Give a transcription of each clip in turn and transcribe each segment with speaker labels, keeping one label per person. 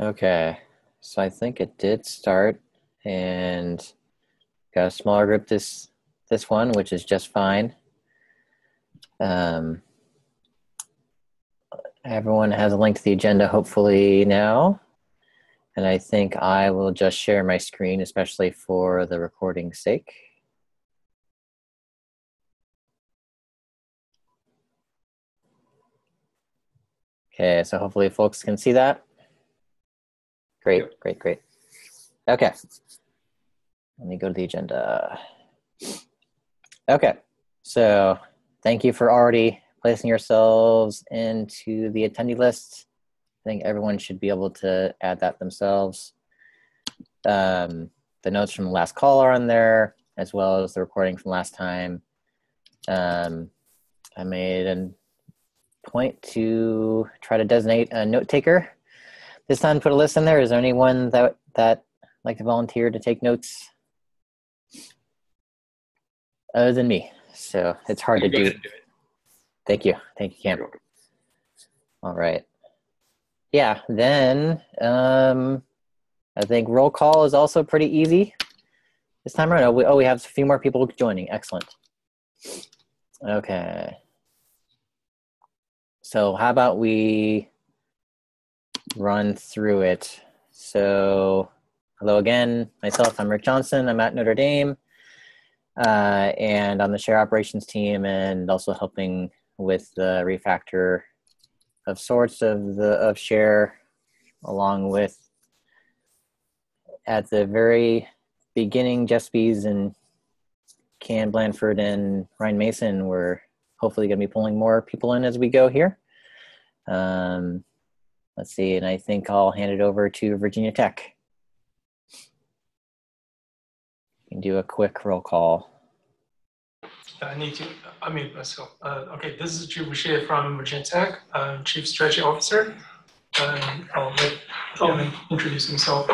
Speaker 1: Okay, so I think it did start, and got a smaller group this this one, which is just fine. Um, everyone has a link to the agenda, hopefully now, and I think I will just share my screen, especially for the recording's sake. Okay, so hopefully folks can see that. Great, great, great. Okay. Let me go to the agenda. Okay, so thank you for already placing yourselves into the attendee list. I think everyone should be able to add that themselves. Um, the notes from the last call are on there, as well as the recording from last time. Um, I made a point to try to designate a note taker this time. Put a list in there. Is there anyone that that like to volunteer to take notes other than me? So it's hard to do. Thank you, thank you, Cam. All right. Yeah. Then um, I think roll call is also pretty easy this time around. Oh, we, oh, we have a few more people joining. Excellent. Okay. So how about we run through it? So hello again. Myself, I'm Rick Johnson. I'm at Notre Dame. Uh, and on the share operations team and also helping with the refactor of sorts of the of share along with at the very beginning Jeff Spies and Cam Blanford and Ryan Mason were hopefully going to be pulling more people in as we go here. Um, let's see, and I think I'll hand it over to Virginia Tech. You can do a quick roll call.
Speaker 2: I need to unmute myself. Uh, okay, this is Drew Boucher from Virginia Tech, uh, Chief Strategy Officer. Um, I'll let Kevin introduce himself.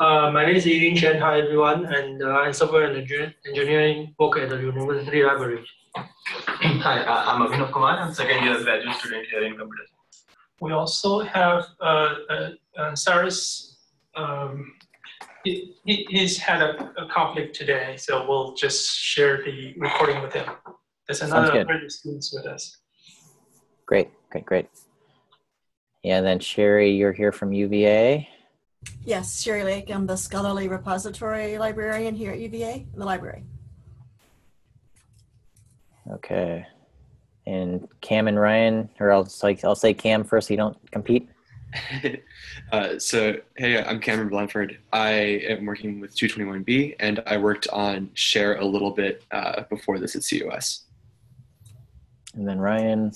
Speaker 3: Uh, my name is Yun Chen. Hi, everyone. And uh, I'm software and engineer- engineering work at the University Library.
Speaker 4: Hi, uh, I'm Abhinav Kumar. I'm second year graduate student here in computer science.
Speaker 2: We also have uh, uh, uh, Cyrus. Um, he, he- he's had a, a conflict today, so we'll just share the recording with him. There's another
Speaker 1: good.
Speaker 2: one of the students with us.
Speaker 1: Great, great, great. Yeah, and then Sherry, you're here from UVA.
Speaker 5: Yes, Sherry Lake. I'm the scholarly repository librarian here at UVA, in the library.
Speaker 1: Okay. And Cam and Ryan, or I'll just like I'll say Cam first so you don't compete.
Speaker 6: uh, so, hey, I'm Cameron Blanford. I am working with 221B, and I worked on Share a little bit uh, before this at COS.
Speaker 1: And then Ryan.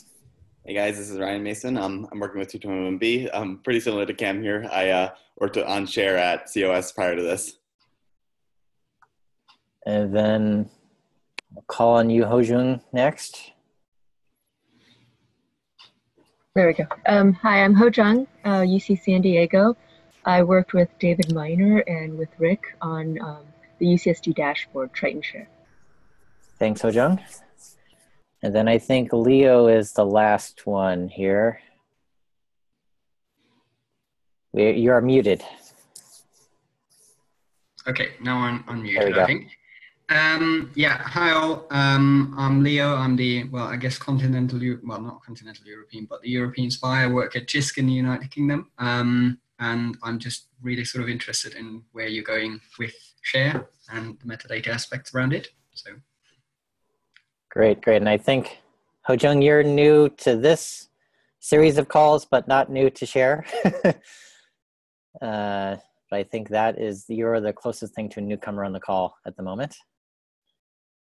Speaker 7: Hey guys, this is Ryan Mason. Um, I'm working with 221B. I'm pretty similar to Cam here. I uh, worked on Share at COS prior to this.
Speaker 1: And then I'll call on you, Hojung, next.
Speaker 8: There we go. Um, hi, I'm Ho Jung, uh, UC San Diego. I worked with David Minor and with Rick on um, the UCSD dashboard, Triton Share.
Speaker 1: Thanks, Hojung. And then I think Leo is the last one here. You are muted.
Speaker 9: Okay, now I'm
Speaker 1: There we
Speaker 9: unmuted,
Speaker 1: go.
Speaker 9: I think. Um, yeah, hi all. Um, I'm Leo. I'm the, well, I guess continental, well, not continental European, but the European spy. I work at JISC in the United Kingdom. Um, and I'm just really sort of interested in where you're going with share and the metadata aspects around it. So
Speaker 1: Great, great. And I think Hojung, you're new to this series of calls, but not new to share. uh, but I think that is you're the closest thing to a newcomer on the call at the moment.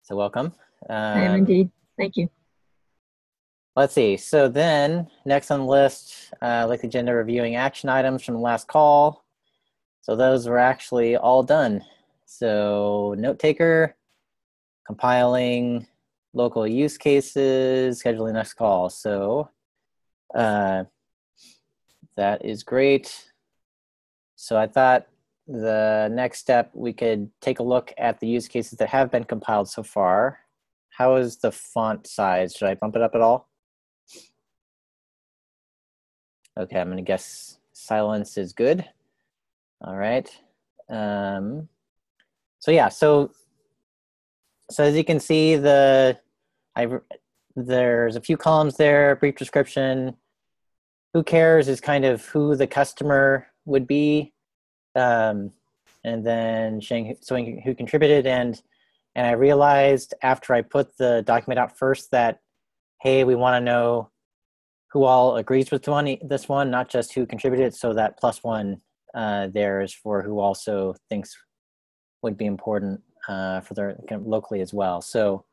Speaker 1: So welcome.
Speaker 8: I am
Speaker 1: Um,
Speaker 8: indeed. Thank you.
Speaker 1: Let's see. So then, next on the list, uh, like the agenda reviewing action items from the last call. So those were actually all done. So note taker, compiling, local use cases, scheduling next call. So uh, that is great. So I thought the next step we could take a look at the use cases that have been compiled so far. How is the font size? Should I bump it up at all? Okay, I'm gonna guess silence is good. All right. Um, so yeah, so so as you can see, the I there's a few columns there. Brief description. Who cares is kind of who the customer would be, um, and then showing, showing who contributed. And and I realized after I put the document out first that hey, we want to know who all agrees with one, this one, not just who contributed. So that plus one uh, there is for who also thinks would be important uh, for their kind of locally as well. So,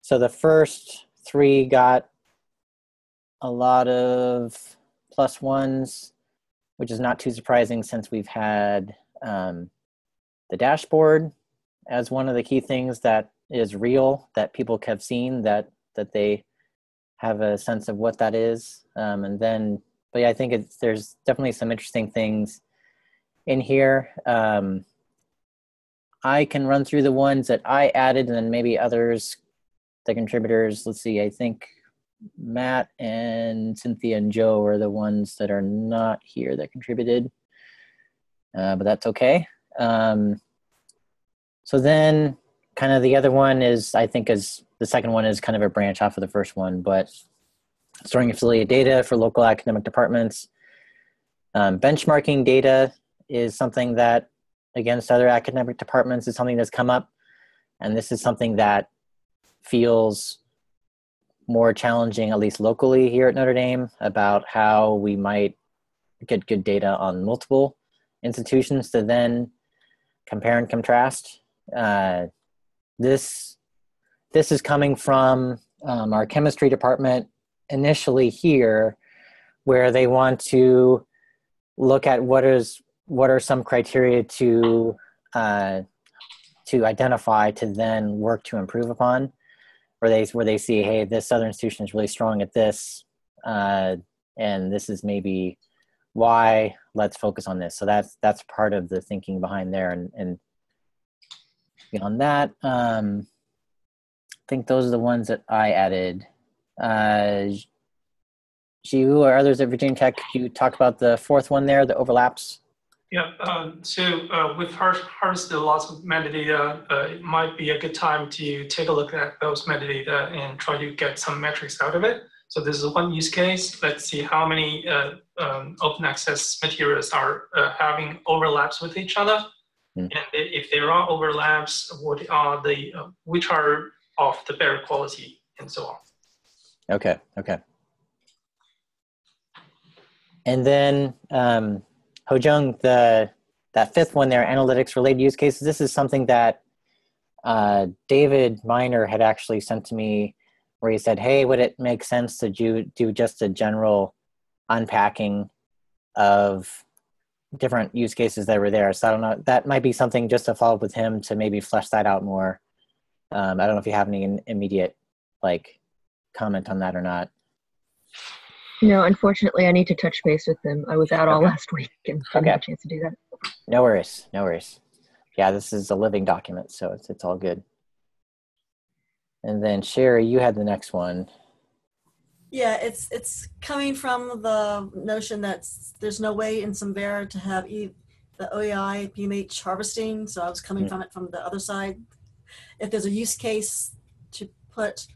Speaker 1: so the first three got a lot of plus ones, which is not too surprising since we've had um, the dashboard as one of the key things that is real that people have seen that that they have a sense of what that is. Um, and then, but yeah, I think it's, there's definitely some interesting things in here. Um, I can run through the ones that I added and then maybe others, the contributors. Let's see, I think Matt and Cynthia and Joe are the ones that are not here that contributed, uh, but that's okay. Um, so then kind of the other one is, I think is the second one is kind of a branch off of the first one, but storing affiliate data for local academic departments. Um, benchmarking data is something that against other academic departments is something that's come up. And this is something that feels more challenging, at least locally here at Notre Dame, about how we might get good data on multiple institutions to then compare and contrast. Uh, this this is coming from um, our chemistry department initially here, where they want to look at what is what are some criteria to uh, to identify to then work to improve upon where they where they see hey this other institution is really strong at this uh, and this is maybe why let's focus on this so that's that's part of the thinking behind there and and beyond that um, i think those are the ones that i added uh, Jiwoo or others at Virginia Tech, could you talk about the fourth one there, the overlaps?
Speaker 2: Yeah, um, so uh, we've harvested lots of metadata. Uh, it might be a good time to take a look at those metadata and try to get some metrics out of it. So this is one use case. Let's see how many uh, um, open access materials are uh, having overlaps with each other. Mm. And if there are overlaps, what are the, uh, which are of the better quality and so on.
Speaker 1: Okay, okay. And then um, Hojung, the that fifth one there, analytics related use cases. This is something that uh, David Minor had actually sent to me, where he said, "Hey, would it make sense to do do just a general unpacking of different use cases that were there?" So I don't know. That might be something just to follow up with him to maybe flesh that out more. Um, I don't know if you have any immediate like comment on that or not.
Speaker 8: No, unfortunately, I need to touch base with them. I was out all last week and didn't okay. have a chance to do that.
Speaker 1: No worries, no worries. Yeah, this is a living document, so it's it's all good. And then Sherry, you had the next one.
Speaker 5: Yeah, it's it's coming from the notion that there's no way in Samvera to have e- the OAI PMH harvesting. So I was coming mm-hmm. from it from the other side. If there's a use case to put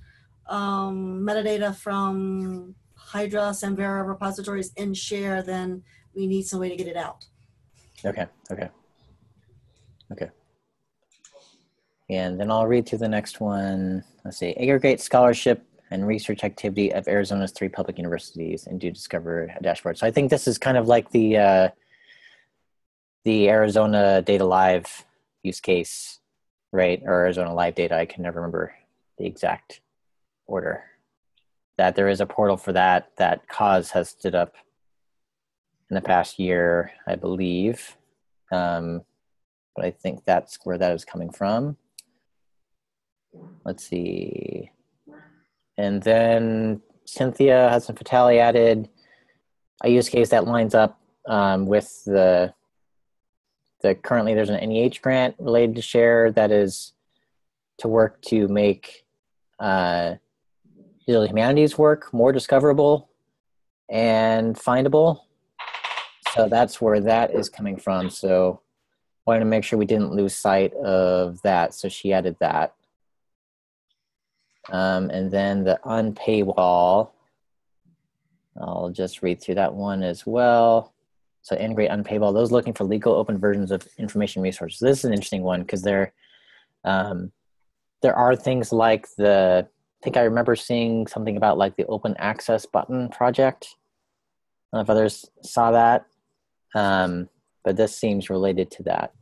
Speaker 5: um, metadata from Hydra, Samvera repositories in share, then we need some way to get it out.
Speaker 1: Okay, okay. Okay. And then I'll read through the next one. Let's see. Aggregate scholarship and research activity of Arizona's three public universities and do discover a dashboard. So I think this is kind of like the uh, the Arizona Data Live use case, right? Or Arizona Live Data. I can never remember the exact order that there is a portal for that that COS has stood up in the past year i believe. Um, but i think that's where that is coming from. Let's see. And then cynthia has some fatale added. A use case that lines up um, with the the currently there's an NEH grant related to share that is to work to make uh, digital humanities work more discoverable and findable. So that's where that is coming from. So wanted to make sure we didn't lose sight of that. So she added that. Um, and then the unpaywall, I'll just read through that one as well. So integrate unpaywall, those looking for legal open versions of information resources. This is an interesting one because there, um, there are things like the, think I remember seeing something about like the open access button project. I don't know if others saw that, um, but this seems related to that.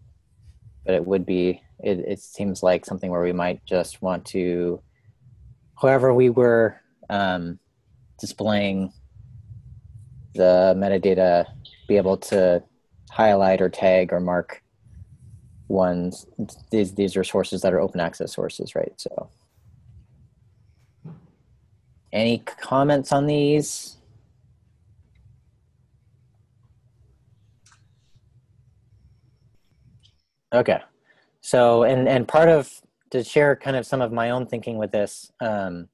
Speaker 1: But it would be, it, it seems like something where we might just want to, however we were um, displaying the metadata, be able to highlight or tag or mark ones. These, these are sources that are open access sources, right? So any comments on these? Okay. So, and, and part of, to share kind of some of my own thinking with this, um,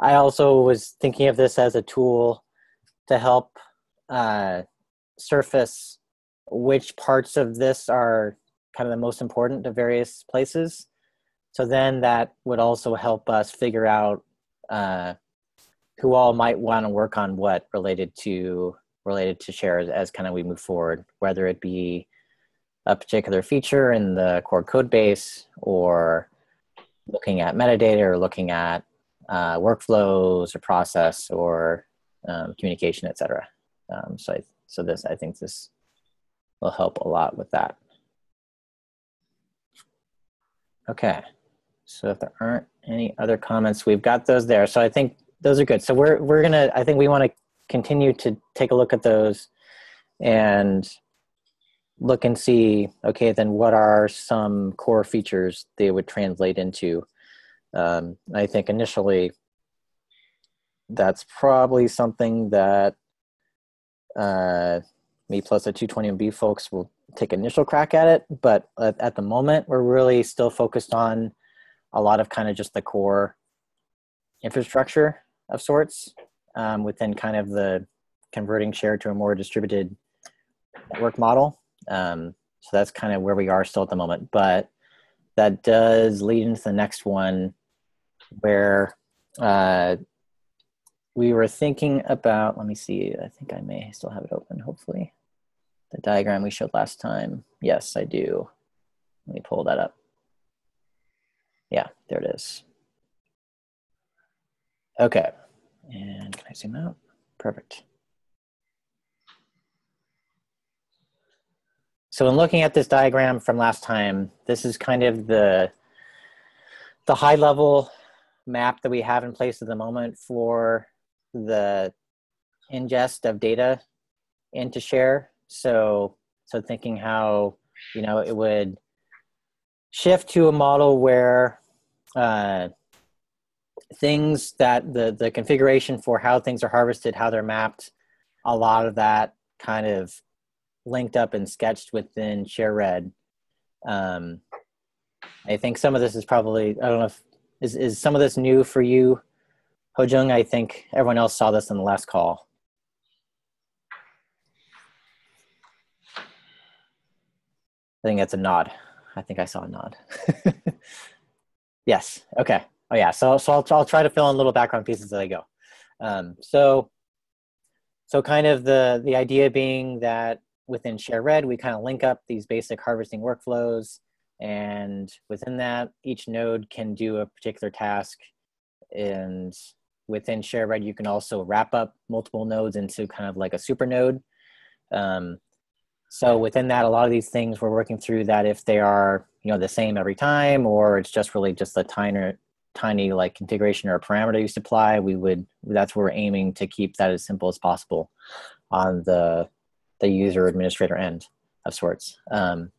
Speaker 1: I also was thinking of this as a tool to help uh, surface which parts of this are kind of the most important to various places. So then that would also help us figure out uh, who all might want to work on what related to related to shares as kind of we move forward, whether it be a particular feature in the core code base or looking at metadata or looking at uh, workflows or process or um, communication, etc. Um, so, I, so this, I think this will help a lot with that. Okay, so if there aren't any other comments, we've got those there. So I think those are good. So we're we're gonna. I think we want to continue to take a look at those and look and see. Okay, then what are some core features they would translate into? Um, I think initially that's probably something that uh, me plus the 221B folks will take initial crack at it. But at, at the moment, we're really still focused on a lot of kind of just the core infrastructure of sorts um, within kind of the converting share to a more distributed network model. Um, so that's kind of where we are still at the moment. But that does lead into the next one where uh, we were thinking about, let me see, I think I may still have it open, hopefully. The diagram we showed last time. Yes, I do. Let me pull that up. Yeah, there it is. Okay, and can I zoom out? Perfect. So in looking at this diagram from last time, this is kind of the, the high level map that we have in place at the moment for the ingest of data into share. So, so thinking how, you know, it would shift to a model where uh, things that the, the configuration for how things are harvested, how they're mapped, a lot of that kind of linked up and sketched within ShareRed. Um, I think some of this is probably, I don't know if, is, is some of this new for you, Hojung? I think everyone else saw this in the last call. I think that's a nod. I think I saw a nod. yes. Okay. Oh yeah. So so I'll I'll try to fill in little background pieces as I go. Um, so so kind of the the idea being that within ShareRed we kind of link up these basic harvesting workflows, and within that each node can do a particular task, and within ShareRed you can also wrap up multiple nodes into kind of like a super node. Um, so within that, a lot of these things we're working through that if they are, you know, the same every time, or it's just really just a tiny, tiny like configuration or parameter you supply, we would, that's where we're aiming to keep that as simple as possible on the, the user administrator end of sorts. Um,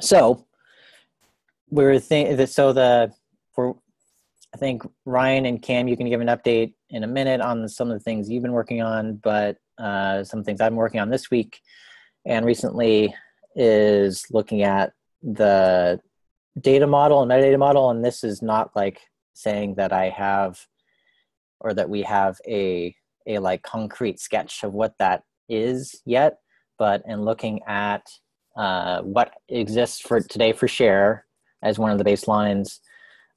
Speaker 1: so we're thinking, so the, for, I think Ryan and Cam, you can give an update in a minute on some of the things you've been working on, but uh, some things I'm working on this week and recently is looking at the data model and metadata model. And this is not like saying that i have or that we have a a like concrete sketch of what that is yet, but in looking at uh, what exists for today for share as one of the baselines,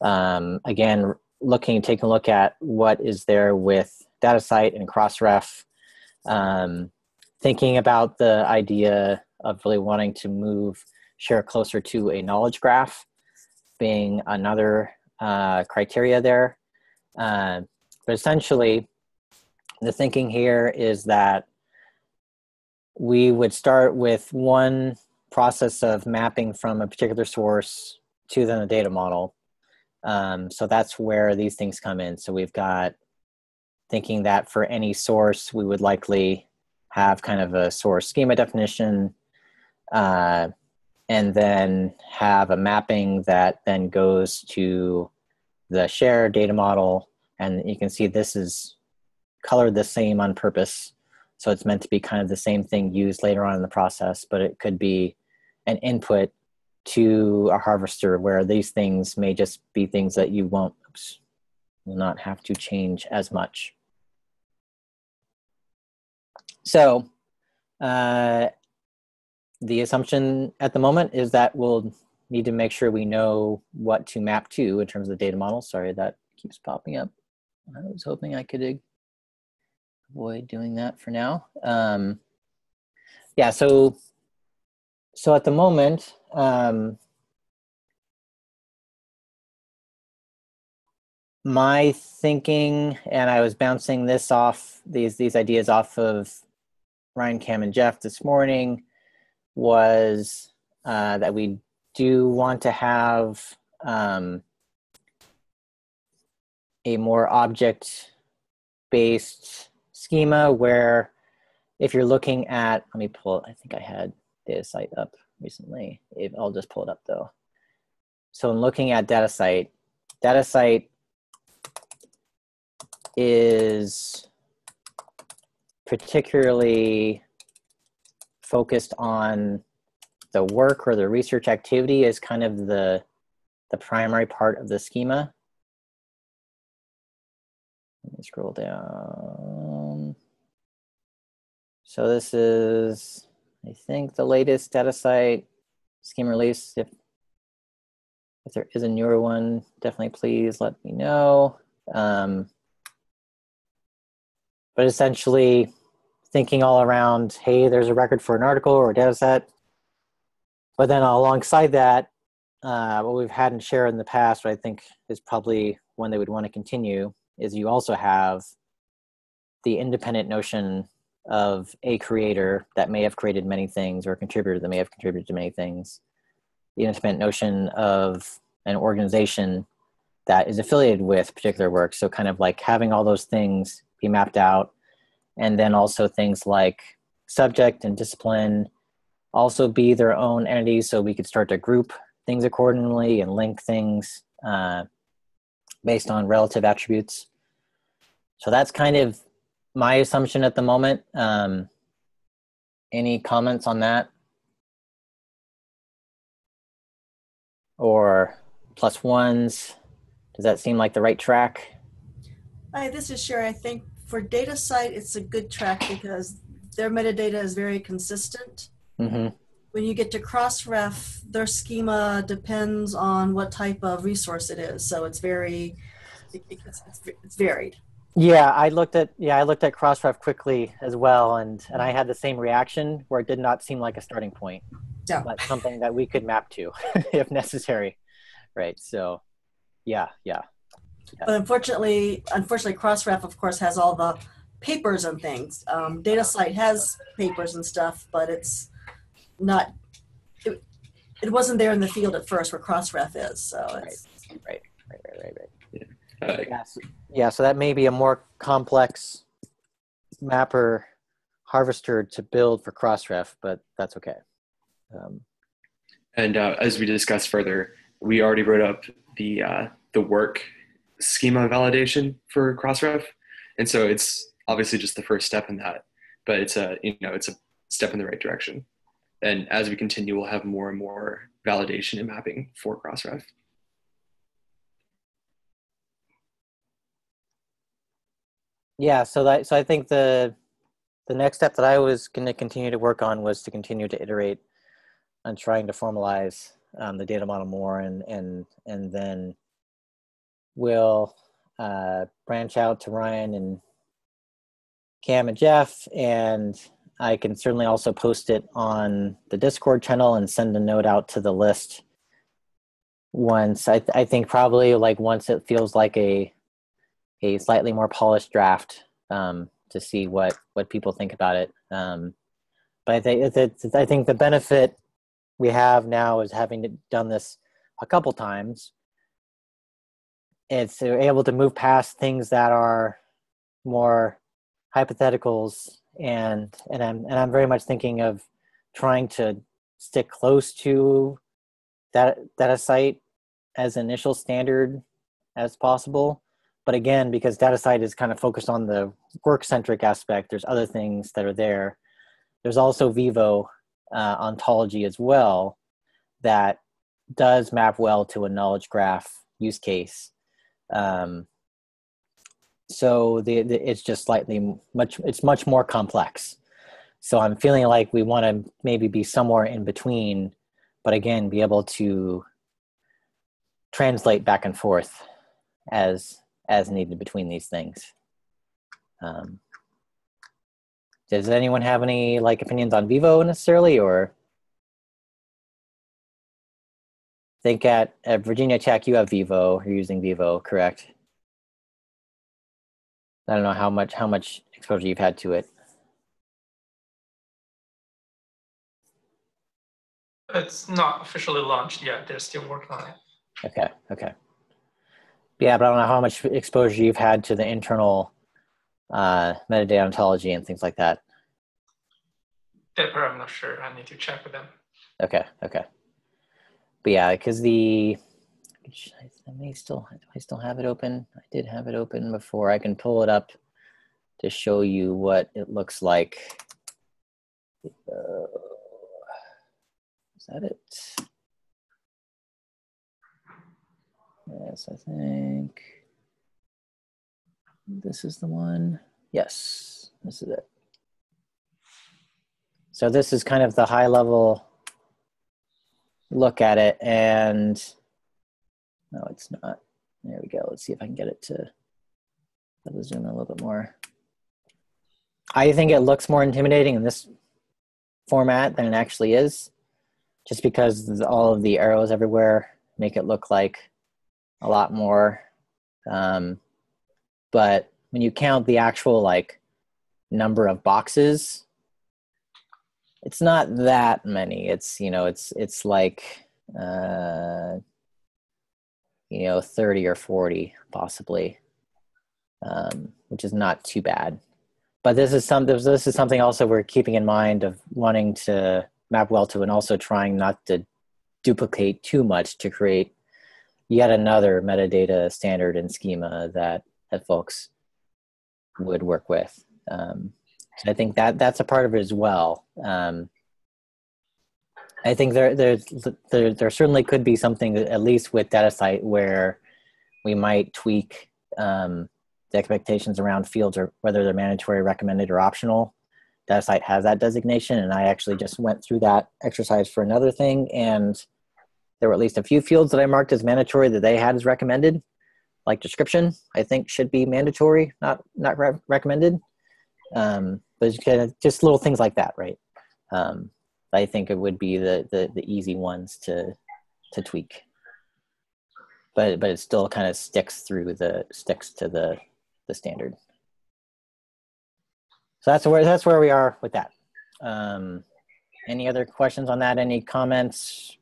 Speaker 1: um, again, looking, taking a look at what is there with DataCite and Crossref, um, thinking about the idea of really wanting to move share closer to a knowledge graph being another uh, criteria there. Uh, but essentially, the thinking here is that we would start with one process of mapping from a particular source to then the data model. Um, so that's where these things come in. So we've got thinking that for any source, we would likely have kind of a source schema definition, uh, and then have a mapping that then goes to the share data model. And you can see this is colored the same on purpose. So it's meant to be kind of the same thing used later on in the process, but it could be an input to a harvester where these things may just be things that you won't oops, will not have to change as much. So uh, the assumption at the moment is that we'll need to make sure we know what to map to in terms of the data model. Sorry, that keeps popping up. I was hoping I could avoid doing that for now. Um, yeah, so so at the moment, um, my thinking, and I was bouncing this off these these ideas off of Ryan, Cam, and Jeff this morning, was uh, that we do want to have um, a more object based schema where if you're looking at let me pull i think i had DataCite up recently. If, i'll just pull it up though. So in looking at DataCite data site is particularly focused on the work or the research activity as kind of the the primary part of the schema. Let me scroll down. So this is, I think, the latest DataCite schema release. If if there is a newer one, definitely please let me know. Um, but essentially, thinking all around, hey, there's a record for an article or a data set. But then alongside that, uh, what we've had and share in the past, what I think is probably one they would want to continue, is you also have the independent notion of a creator that may have created many things or a contributor that may have contributed to many things. The independent notion of an organization that is affiliated with particular work. So kind of like having all those things be mapped out. And then also things like subject and discipline also be their own entities so we could start to group things accordingly and link things uh, based on relative attributes. So that's kind of my assumption at the moment. Um, any comments on that? Or plus ones? Does that seem like the right track?
Speaker 5: Hi, this is Sherry. I think for DataCite, it's a good track because their metadata is very consistent.
Speaker 1: mm-hmm.
Speaker 5: When you get to Crossref, their schema depends on what type of resource it is. So it's very, it's, it's, it's varied.
Speaker 1: Yeah, I looked at yeah, I looked at Crossref quickly as well, and and I had the same reaction where it did not seem like a starting point,
Speaker 5: Yeah.
Speaker 1: but something that we could map to if necessary, right? So, yeah, yeah,
Speaker 5: But unfortunately, unfortunately, Crossref, of course, has all the papers and things. Um, DataCite has papers and stuff, but it's not. It, it wasn't there in the field at first where Crossref is. So it's
Speaker 1: right, right, right, right, right.
Speaker 6: Uh,
Speaker 1: Yeah, so, yeah, so that may be a more complex mapper harvester to build for Crossref, but that's okay. Um,
Speaker 6: And uh, as we discussed further, we already wrote up the uh, the work schema validation for Crossref, and so it's obviously just the first step in that, but it's a you know it's a step in the right direction. And as we continue, we'll have more and more validation and mapping for Crossref.
Speaker 1: yeah, so that so I think the the next step that I was going to continue to work on was to continue to iterate on trying to formalize um, the data model more, and and and then we'll uh, branch out to Ryan and Cam and Jeff, and I can certainly also post it on the Discord channel and send a note out to the list once. I, I think probably like once it feels like a a slightly more polished draft um, to see what what people think about it. Um, but I think I think the benefit we have now is having done this a couple times. It's able to move past things that are more hypotheticals, and and I'm and I'm very much thinking of trying to stick close to that DataCite as initial standard as possible but again, because DataCite is kind of focused on the work centric aspect, there's other things that are there. There's also Vivo uh, ontology as well that does map well to a knowledge graph use case. Um, so the, the, it's just slightly much it's much more complex. So I'm feeling like we want to maybe be somewhere in between, but again, be able to translate back and forth as as needed between these things. Um, does anyone have any like opinions on Vivo necessarily, or think at, at Virginia Tech you have Vivo, you're using Vivo, correct? I don't know how much how much exposure you've had to it.
Speaker 2: It's not officially launched yet. They're still working on it.
Speaker 1: Okay, okay. Yeah, but I don't know how much exposure you've had to the internal uh, metadata ontology and things like that.
Speaker 2: That part I'm not sure. I need to check with them.
Speaker 1: Okay, okay. But yeah, because the I may still I still have it open? I did have it open before. I can pull it up to show you what it looks like. Uh, is that it? Yes, I think this is the one. Yes, this is it. So this is kind of the high level look at it and no, it's not. There we go. Let's see if I can get it to zoom in a little bit more. I think it looks more intimidating in this format than it actually is, just because all of the arrows everywhere make it look like a lot more. Um, but when you count the actual like number of boxes, it's not that many. It's you know it's it's like uh, you know 30 or 40 possibly, um, which is not too bad. But this is some this is something also we're keeping in mind of wanting to map well to, and also trying not to duplicate too much to create yet another metadata standard and schema that that folks would work with. Um, so I think that that's a part of it as well. Um, I think there, there, there, there certainly could be something, at least with DataCite, where we might tweak um, the expectations around fields or whether they're mandatory, recommended, or optional. DataCite has that designation, and I actually just went through that exercise for another thing, and there were at least a few fields that I marked as mandatory that they had as recommended, like description. I think should be mandatory, not not re- recommended. Um, but just little things like that, right? Um, I think it would be the, the the easy ones to to tweak. But but it still kind of sticks through the sticks to the the standard. So that's where that's where we are with that. Um, any other questions on that? Any comments?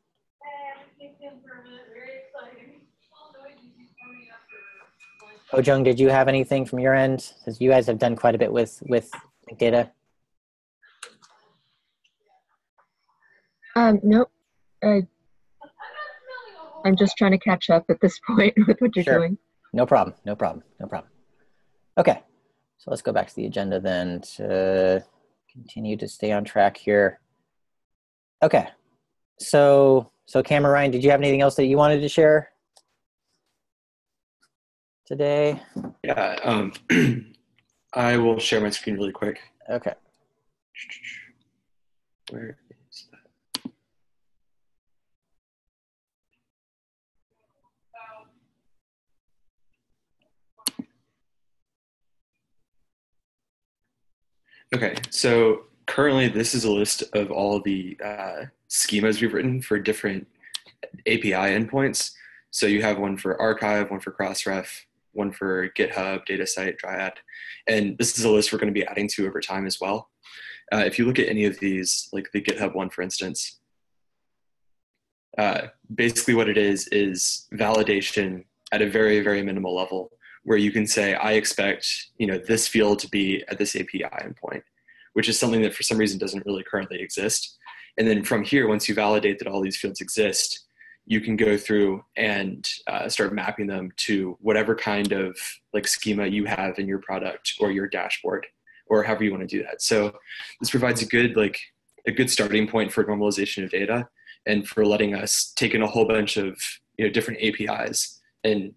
Speaker 1: Hojung, did you have anything from your end? Because you guys have done quite a bit with with data.
Speaker 8: Um, nope. Uh, I'm just trying to catch up at this point with what you're
Speaker 1: Sure.
Speaker 8: doing.
Speaker 1: No problem. No problem. No problem. Okay. So let's go back to the agenda then to continue to stay on track here. Okay. So so Cameron Ryan, did you have anything else that you wanted to share today?
Speaker 6: Yeah, um, I will share my screen really quick.
Speaker 1: Okay.
Speaker 6: Where is that? Okay, so currently this is a list of all the uh, schemas we've written for different API endpoints. So you have one for archive, one for Crossref, one for GitHub, DataCite, Dryad, and this is a list we're going to be adding to over time as well. Uh, if you look at any of these, like the GitHub one, for instance, uh, basically what it is is validation at a very, very minimal level where you can say, I expect, you know, this field to be at this API endpoint, which is something that for some reason doesn't really currently exist. And then from here, once you validate that all these fields exist, you can go through and uh, start mapping them to whatever kind of like schema you have in your product or your dashboard or however you want to do that. So this provides a good like a good starting point for normalization of data and for letting us take in a whole bunch of you know different APIs and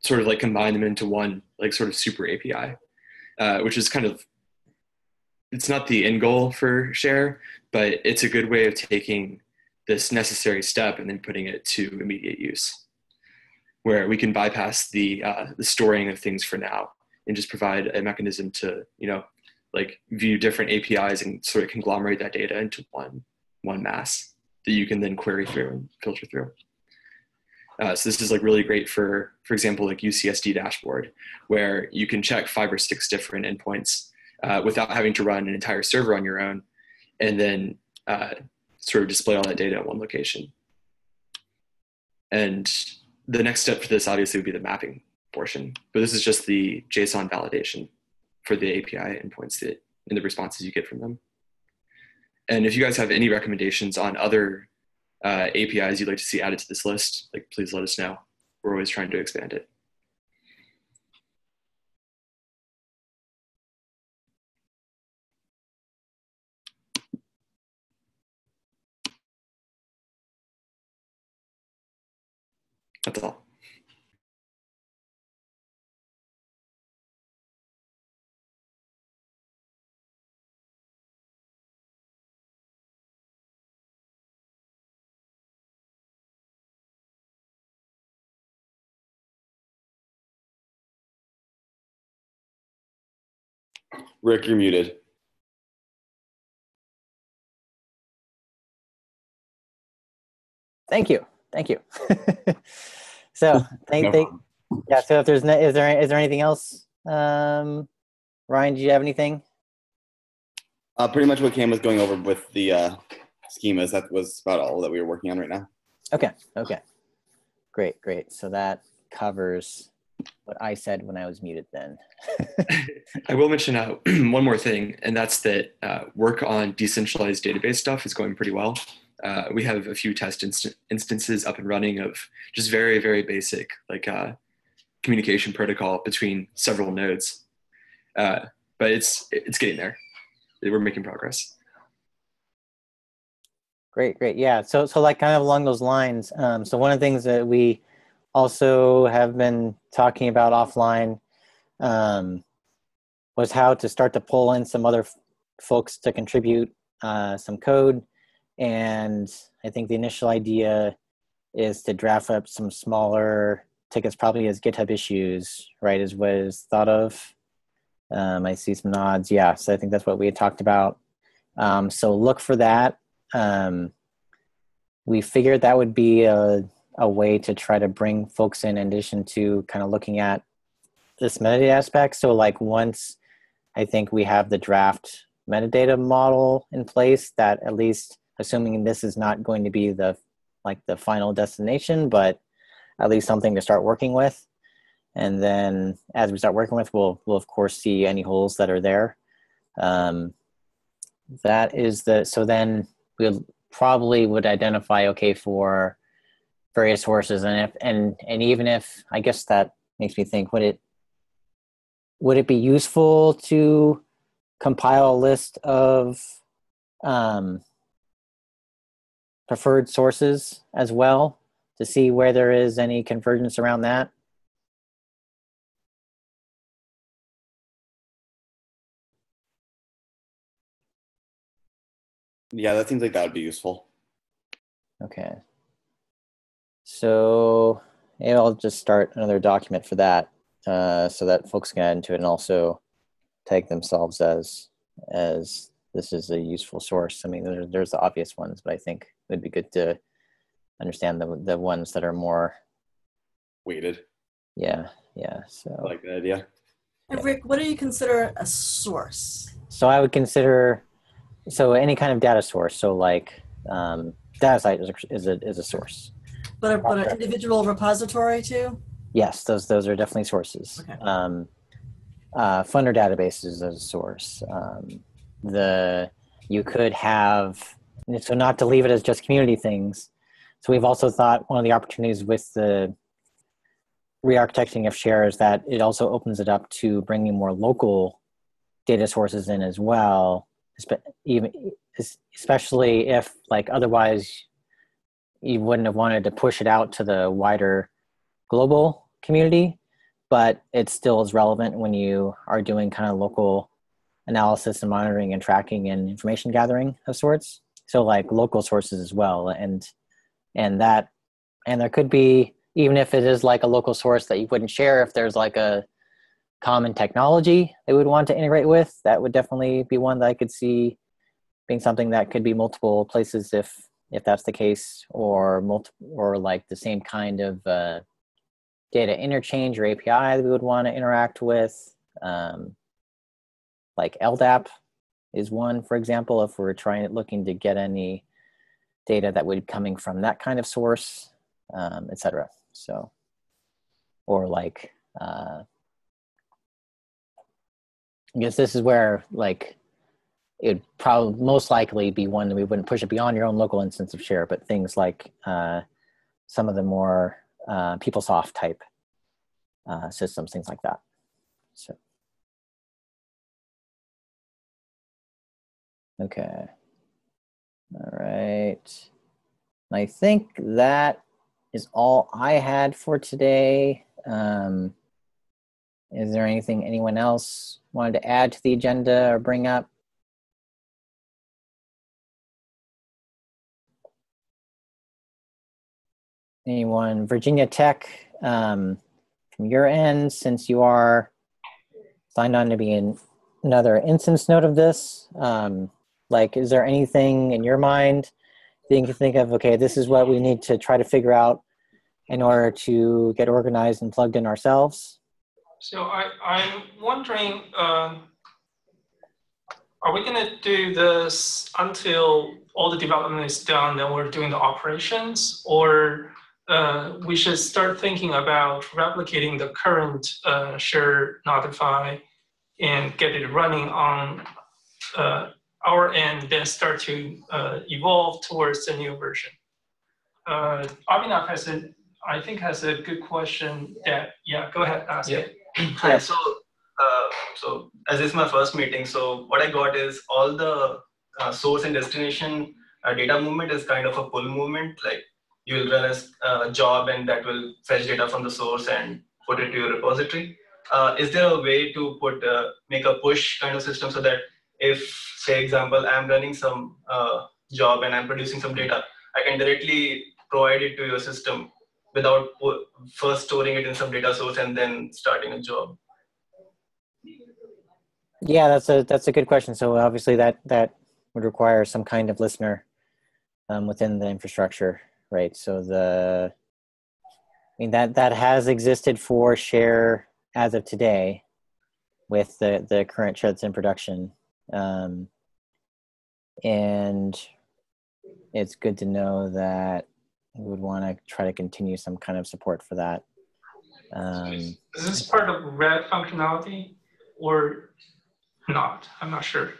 Speaker 6: sort of like combine them into one like sort of super API, uh, which is kind of it's not the end goal for share, but it's a good way of taking this necessary step and then putting it to immediate use, where we can bypass the uh, the storing of things for now and just provide a mechanism to you know like view different APIs and sort of conglomerate that data into one one mass that you can then query through and filter through. Uh, so this is like really great for, for example, like UCSD dashboard, where you can check five or six different endpoints uh, without having to run an entire server on your own, and then uh, sort of display all that data at one location. And the next step for this obviously would be the mapping portion, but this is just the JSON validation for the API endpoints that and the responses you get from them. And if you guys have any recommendations on other uh, APIs you'd like to see added to this list, like please let us know. We're always trying to expand it. That's all.
Speaker 7: Rick, you're muted.
Speaker 1: Thank you. Thank you. so thank,
Speaker 7: No
Speaker 1: thank yeah. So if there's no, is there is there anything else? Um, Ryan, do you have anything?
Speaker 7: Uh, pretty much what Cam was going over with the uh, schemas. That was about all that we were working on right now.
Speaker 1: Okay. Okay. Great. Great. So that covers what I said when I was muted. Then.
Speaker 6: I will mention uh, one more thing, and that's that uh, work on decentralized database stuff is going pretty well. Uh, we have a few test inst- instances up and running of just very, very basic like uh, communication protocol between several nodes. Uh, but it's it's getting there. We're making progress.
Speaker 1: Great, great. Yeah. So, so like kind of along those lines. Um, so one of the things that we also have been talking about offline um, was how to start to pull in some other f- folks to contribute uh, some code. And I think the initial idea is to draft up some smaller tickets, probably as GitHub issues, right? Is what is thought of. Um, I see some nods. Yeah. So I think that's what we had talked about. Um, so look for that um, we figured that would be a, a way to try to bring folks in, in addition to kind of looking at this metadata aspect. So, like, once I think we have the draft metadata model in place, that at least, assuming this is not going to be the like the final destination, but at least something to start working with. And then, as we start working with, we'll we'll of course see any holes that are there. Um, that is the so then we probably would identify okay for various sources and if and and even if i guess that makes me think would it would it be useful to compile a list of um, preferred sources as well to see where there is any convergence around that
Speaker 7: Yeah, that seems like that would be useful.
Speaker 1: Okay. So maybe I'll just start another document for that uh, so that folks can add into it and also tag themselves as as this is a useful source. I mean, there, there's the obvious ones, but I think it would be good to understand the the ones that are more
Speaker 7: Weighted.
Speaker 1: yeah yeah. So
Speaker 7: I like that idea.
Speaker 5: And Rick, what do you consider a source?
Speaker 1: so I would consider so any kind of data source. So like um, DataCite is a, is a is a source.
Speaker 5: But a, but an individual repository too?
Speaker 1: Yes, those those are definitely sources.
Speaker 5: Okay.
Speaker 1: Um, uh, funder databases is a source. Um, the you could have so not to leave it as just community things. So we've also thought one of the opportunities with the re-architecting of share is that it also opens it up to bringing more local data sources in as well. Even especially if like otherwise you wouldn't have wanted to push it out to the wider global community, but it still is relevant when you are doing kind of local analysis and monitoring and tracking and information gathering of sorts. So like local sources as well, and and that and there could be even if it is like a local source that you wouldn't share if there's like a common technology they would want to integrate with that would definitely be one that i could see being something that could be multiple places if if that's the case or multi or like the same kind of uh, data interchange or api that we would want to interact with um, like ldap is one. For example if we're trying looking to get any data that would be coming from that kind of source um, etc so or like uh, I guess this is where like it'd probably most likely be one that we wouldn't push it beyond your own local instance of share, but things like uh, some of the more uh, PeopleSoft type uh, systems, things like that. So, okay. All right. I think that is all I had for today. Um, is there anything anyone else wanted to add to the agenda or bring up? Anyone, Virginia Tech, um, from your end, since you are signed on to be in another instance note of this, um, like, is there anything in your mind that you can think of, okay, this is what we need to try to figure out in order to get organized and plugged in ourselves?
Speaker 2: So I, I'm wondering, um, are we gonna do this until all the development is done, then we're doing the operations? Or uh, we should start thinking about replicating the current uh, share notify and get it running on uh, our end, then start to uh, evolve towards the new version? Uh, Abhinav has a, I think has a good question that, yeah, go ahead, ask
Speaker 4: Yeah.
Speaker 2: it.
Speaker 4: Hi. So, uh, so as this is my first meeting, so what I got is all the uh, source and destination uh, data movement is kind of a pull movement. Like you will run a a job and that will fetch data from the source and put it to your repository. Uh, is there a way to put uh, make a push kind of system so that if, say, example, I'm running some uh, job and I'm producing some data, I can directly provide it to your system without first storing it in some data source and then starting a job.
Speaker 1: Yeah, that's a that's a good question. So obviously that that would require some kind of listener um, within the infrastructure, right? So the I mean that that has existed for share as of today with the the current sheds in production, um, and it's good to know that we would want to try to continue some kind of support for that. Um,
Speaker 2: Is this part of red functionality or not? I'm not sure.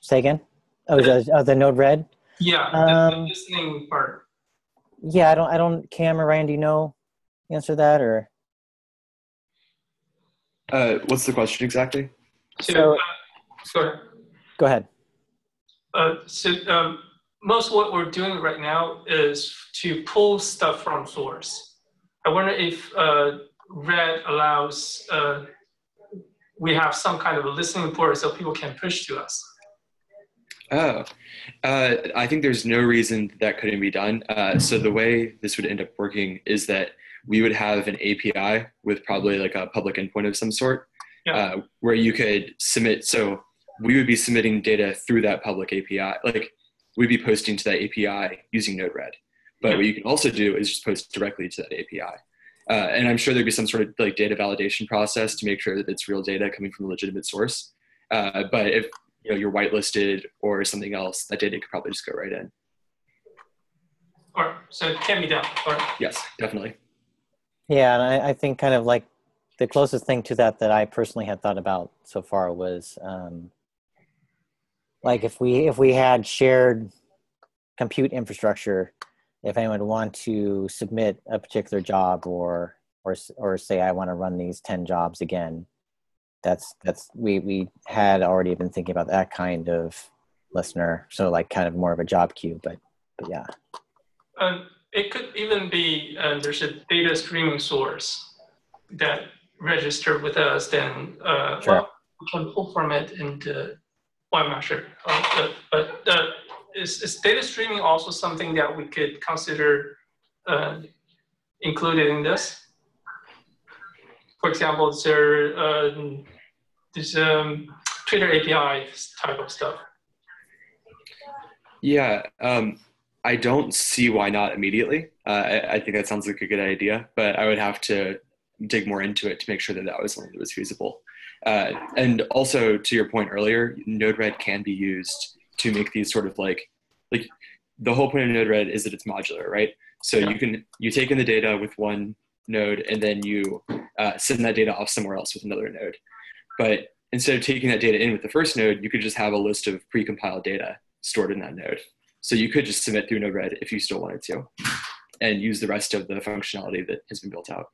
Speaker 1: say again. Oh, the, oh, the Node Red.
Speaker 2: Yeah, the, the
Speaker 1: Um,
Speaker 2: listening part.
Speaker 1: Yeah, I don't. I don't. Cam or Ryan, do you know answer that or?
Speaker 6: Uh, what's the question exactly?
Speaker 2: So,
Speaker 1: so-
Speaker 2: go ahead.
Speaker 1: Go ahead.
Speaker 2: Uh, so um, most of what we're doing right now is to pull stuff from source. I wonder if uh, Red allows uh, we have some kind of a listening port so people can push to us.
Speaker 6: Oh, uh, I think there's no reason that couldn't be done. Uh, so the way this would end up working is that we would have an API with probably like a public endpoint of some sort,
Speaker 2: Yeah.
Speaker 6: uh, where you could submit. So we would be submitting data through that public API. Like we'd be posting to that API using Node-RED. But
Speaker 2: Yeah.
Speaker 6: what you can also do is just post directly to that API. Uh, and I'm sure there'd be some sort of like data validation process to make sure that it's real data coming from a legitimate source. Uh, but if you know you're whitelisted or something else, that data could probably just go right in.
Speaker 2: All right, so it can be done. All right.
Speaker 6: Yes, definitely.
Speaker 1: Yeah, and I, I think kind of like the closest thing to that that I personally had thought about so far was um, like if we if we had shared compute infrastructure, if anyone would want to submit a particular job or or or say I want to run these ten jobs again, that's that's we we had already been thinking about that kind of listener, so like kind of more of a job queue, but but yeah.
Speaker 2: Um, it could even be uh, there's a data streaming source that registered with us. Then uh,
Speaker 1: Sure.
Speaker 2: we can pull from it and uh, well, I'm not sure. Uh, but but uh, is, is data streaming also something that we could consider uh, included in this? For example, is there um, this um, Twitter API type of stuff?
Speaker 6: Yeah, um, I don't see why not immediately. Uh, I, I think that sounds like a good idea, but I would have to dig more into it to make sure that that was something that was feasible. Uh, and also, to your point earlier, Node-RED can be used to make these sort of like, like the whole point of Node-RED is that it's modular, right? So
Speaker 2: Yeah.
Speaker 6: you can you take in the data with one node and then you uh, send that data off somewhere else with another node. But instead of taking that data in with the first node, you could just have a list of precompiled data stored in that node. So you could just submit through Node-RED if you still wanted to, and use the rest of the functionality that has been built out.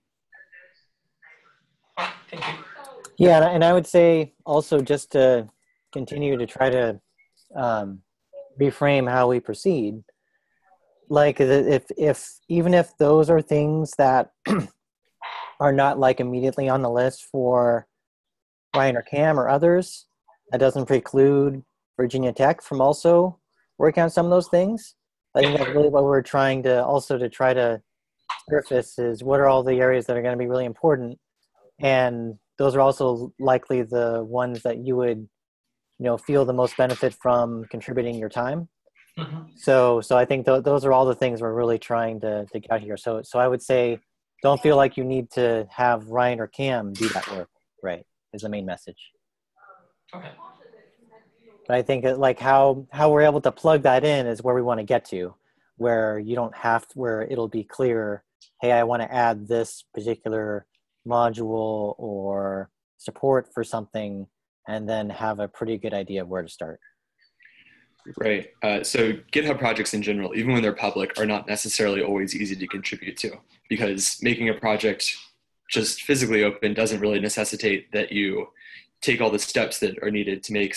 Speaker 2: Oh, thank you.
Speaker 1: Yeah, and I- would say also just to continue to try to um, reframe how we proceed. Like if if even if those are things that are not like immediately on the list for Ryan or Cam or others, that doesn't preclude Virginia Tech from also working on some of those things. I think that's really what we're trying to also to try to surface is what are all the areas that are going to be really important and those are also likely the ones that you would you know feel the most benefit from contributing your time
Speaker 2: Mhm.
Speaker 1: so so i think th- those are all the things we're really trying to, to get out here so so i would say don't feel like you need to have ryan or cam do that work right is the main message
Speaker 2: Okay.
Speaker 1: but i think that like how how we're able to plug that in is where we want to get to where you don't have where it'll be clear hey i want to add this particular module or support for something and then have a pretty good idea of where to start
Speaker 6: Right. Uh, so GitHub projects in general, even when they're public, are not necessarily always easy to contribute to because making a project just physically open doesn't really necessitate that you take all the steps that are needed to make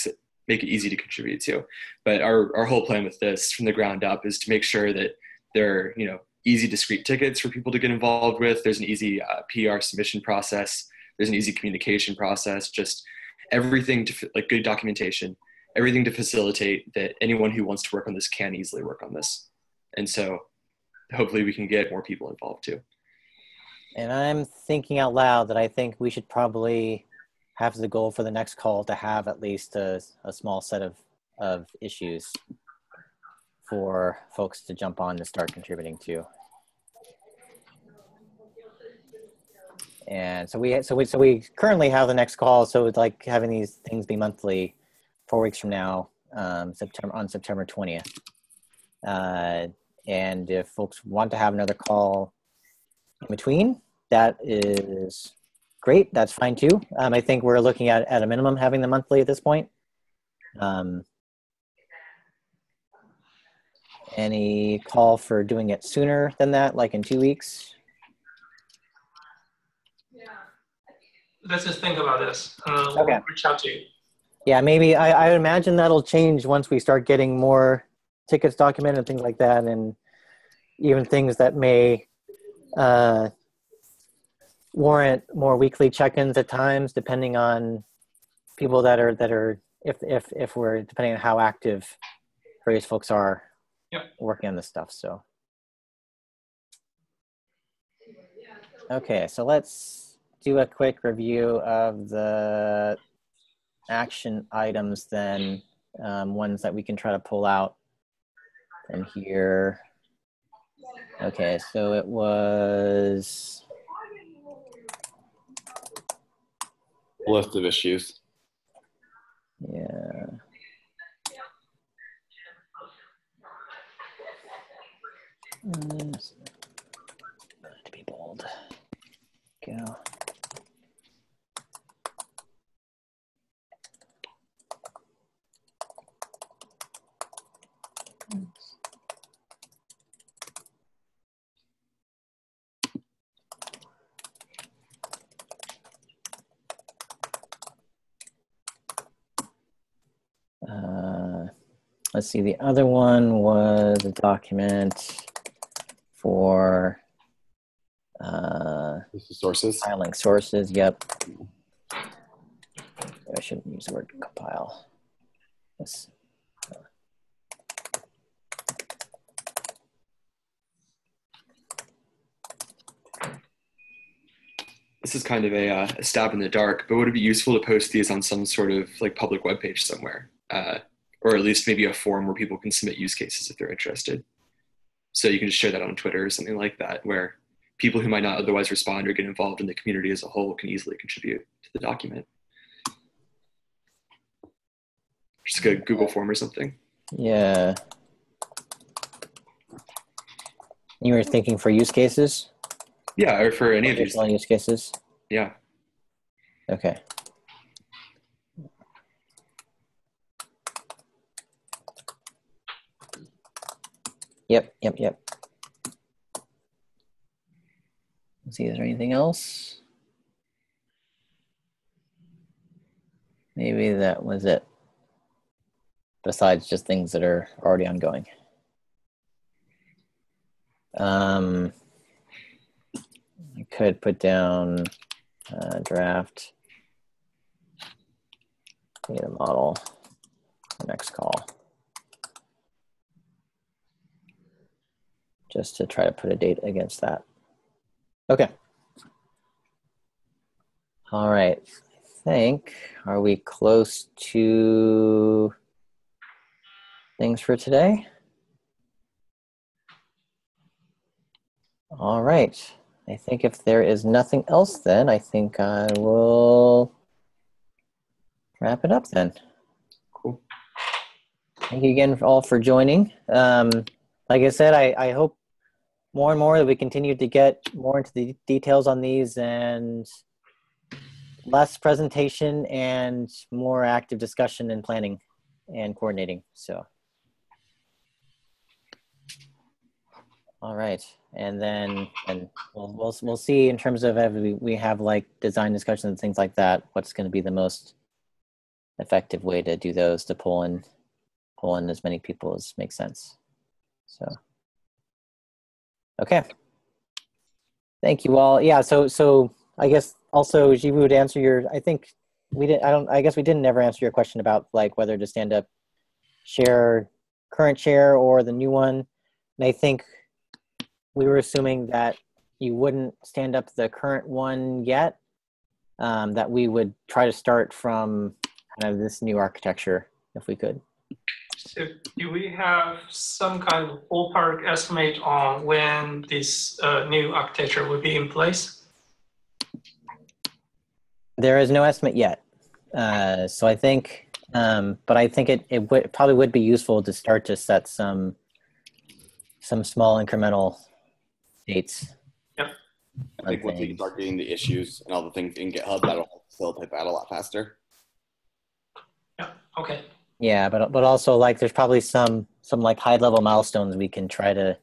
Speaker 6: make it easy to contribute to. But our, our whole plan with this from the ground up is to make sure that there are you know easy discrete tickets for people to get involved with. There's an easy uh, PR submission process. There's an easy communication process. Just everything to like good documentation everything to facilitate that anyone who wants to work on this can easily work on this. And so hopefully we can get more people involved too.
Speaker 1: and i'm thinking out loud that i think we should probably have the goal for the next call to have at least a, a small set of of issues for folks to jump on to start contributing to. And so we so we so we currently have the next call. So it's like having these things be monthly four weeks from now um, september on september 20th uh, and if folks want to have another call in between that is great. That's fine too. Um, i think we're looking at at a minimum having the monthly at this point. Um, any call for doing it sooner than that like in two weeks Yeah.
Speaker 2: Let's just think about this. Uh, we'll reach out to you.
Speaker 1: Yeah, maybe I, I imagine that'll change once we start getting more tickets documented and things like that, and even things that may uh, warrant more weekly check-ins at times, depending on people that are that are if if if we're depending on how active various folks are
Speaker 2: Yep.
Speaker 1: working on this stuff. So okay, so let's do a quick review of the action items then, um, ones that we can try to pull out from here. Okay, so it was
Speaker 7: List of issues.
Speaker 1: yeah. Mm, To be bold. Go. Uh, let's see, the other one was a document for uh,
Speaker 7: List of sources.
Speaker 1: filing sources. Yep. I shouldn't use the word compile. Let's,
Speaker 6: This is kind of a, uh, a stab in the dark, but would it be useful to post these on some sort of like public webpage somewhere, uh, or at least maybe a forum where people can submit use cases if they're interested? So you can just share that on Twitter or something like that, where people who might not otherwise respond or get involved in the community as a whole can easily contribute to the document. Just like a Google form or something.
Speaker 1: yeah. You were thinking for use cases?
Speaker 6: Yeah, or for any of these.
Speaker 1: Use cases?
Speaker 6: Yeah.
Speaker 1: Okay. Yep, yep, yep. Let's see, is there anything else? Maybe that was it. Besides just things that are already ongoing. Um, I could put down uh, draft data model for next call. Just to try to put a date against that. Okay. All right. I think, are we close to things for today? All right. I think if there is nothing else, then I think I will wrap it up then.
Speaker 6: Cool.
Speaker 1: Thank you again all for joining. Um, like I said, I, I hope more and more that we continue to get more into the details on these and less presentation and more active discussion and planning and coordinating. So, all right, and then and we'll we'll, we'll see in terms of we, we have like design discussions and things like that. What's going to be the most effective way to do those to pull in pull in as many people as makes sense. So, okay. Thank you all. Yeah. So so I guess also Jivu would answer your. I think we didn't. I don't. I guess we didn't ever answer your question about like whether to stand up, share current share or the new one. And I think we were assuming that you wouldn't stand up the current one yet. Um, that we would try to start from kind of this new architecture if we could.
Speaker 2: So do we have some kind of ballpark estimate on when this uh, new architecture will be in place?
Speaker 1: There is no estimate yet. Uh, so I think, um, but I think it, it would, probably would be useful to start to set some some small incremental dates. Yep.
Speaker 7: I think once we start getting the issues and all the things in GitHub, that'll facilitate that a lot faster. Yeah.
Speaker 2: Okay.
Speaker 1: Yeah, but but also like there's probably some some like high level milestones we can try to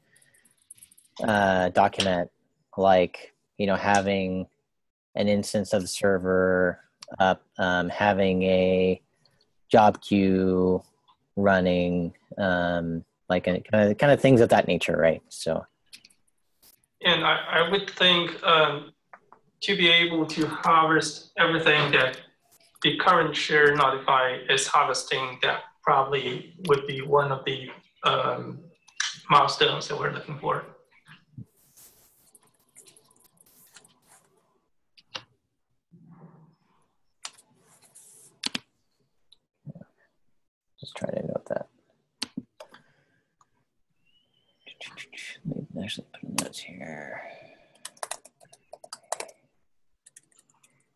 Speaker 1: uh, document, like you know having an instance of the server up, um, having a job queue running, um, like kind of kind of things of that nature, right? So
Speaker 2: And I, I would think um, to be able to harvest everything that the current share notify is harvesting, that probably would be one of the um, milestones that we're looking for.
Speaker 1: Just try to note that. Me actually put notes here.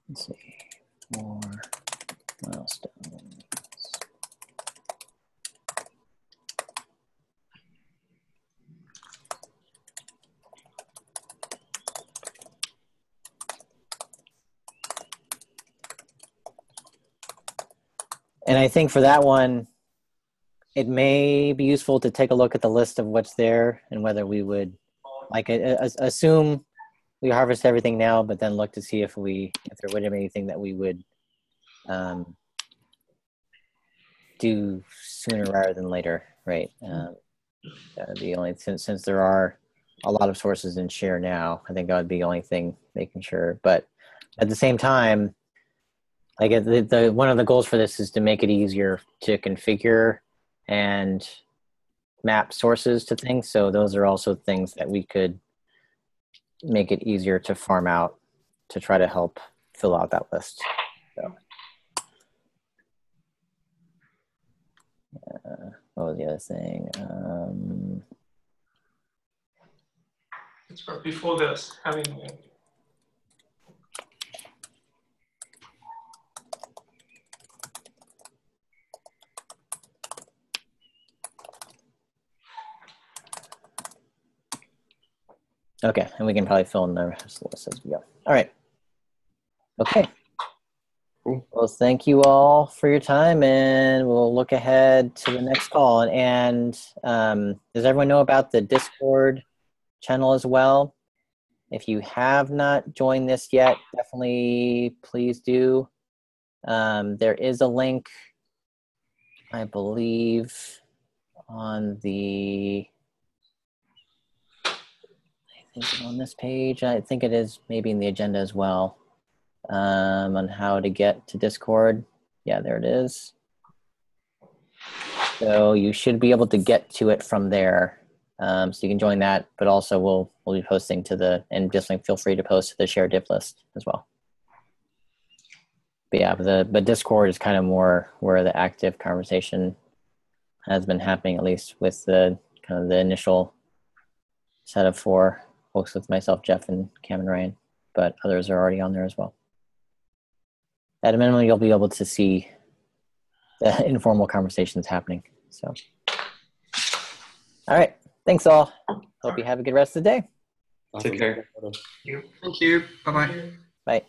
Speaker 1: Let's see. More milestones. And I think for that one, it may be useful to take a look at the list of what's there and whether we would like assume we harvest everything now, but then look to see if we if there would be anything that we would um, do sooner rather than later, right? Um, be only since since there are a lot of sources in share now. I think that would be the only thing making sure. But at the same time, like the, the one of the goals for this is to make it easier to configure and map sources to things. So those are also things that we could make it easier to farm out to try to help fill out that list. So, uh, what was the other thing? Um,
Speaker 2: before this, having
Speaker 1: Okay, and we can probably fill in the rest of the list as we go. All right. Okay.
Speaker 6: Cool.
Speaker 1: Well, thank you all for your time, and we'll look ahead to the next call. And um, does everyone know about the Discord channel as well? If you have not joined this yet, definitely please do. Um, there is a link, I believe, on the on this page? I think it is maybe in the agenda as well um, on how to get to Discord. Yeah, there it is. So you should be able to get to it from there. Um, so you can join that, but also we'll we'll be posting to the and just like feel free to post to the share div list as well. But yeah, but the but Discord is kind of more where the active conversation has been happening, at least with the kind of the initial set of four folks with myself, Jeff, and Cam and Ryan, but others are already on there as well. At a minimum, you'll be able to see the informal conversations happening. So, all right. Thanks all. Hope you have a good rest of the day.
Speaker 6: Take care.
Speaker 9: Thank you. Bye bye.
Speaker 1: Bye.